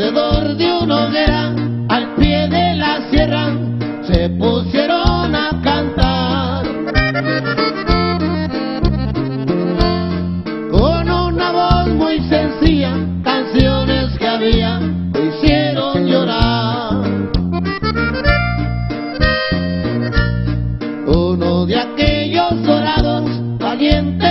alrededor de una hoguera, al pie de la sierra, se pusieron a cantar. Con una voz muy sencilla, canciones que había, hicieron llorar. Uno de aquellos dorados, valientes,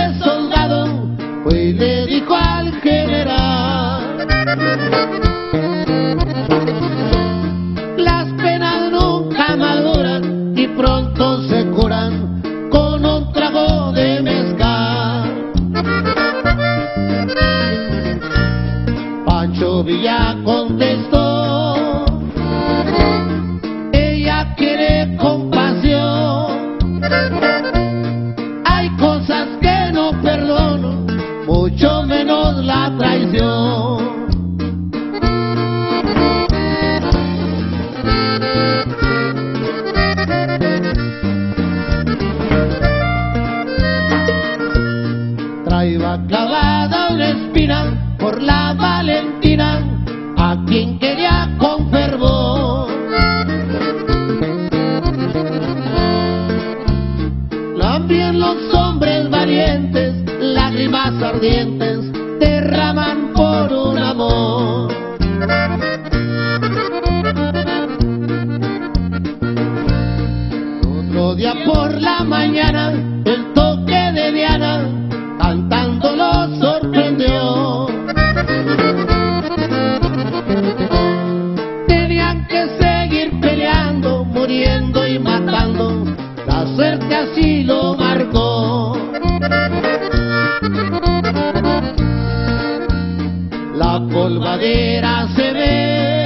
Pancho contestó. Ella quiere compasión. Hay cosas que no perdono, mucho menos la traición. Traía clavada una espina por la Valentina, a quien quería con fervor. También los hombres valientes, lágrimas ardientes, derraman por un amor. Otro día por la mañana así lo marcó. La polvadera se ve